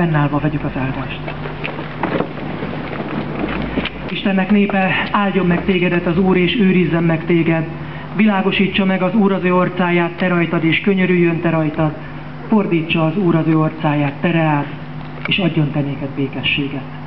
fennállva vegyük az áldást. Istennek népe, áldjon meg tégedet az Úr, és őrizzen meg téged. Világosítsa meg az Úr az ő orcáját, te rajtad, és könyörüljön te rajtad. Fordítsa az Úr az ő orcáját, te reád, és adjon te néked békességet.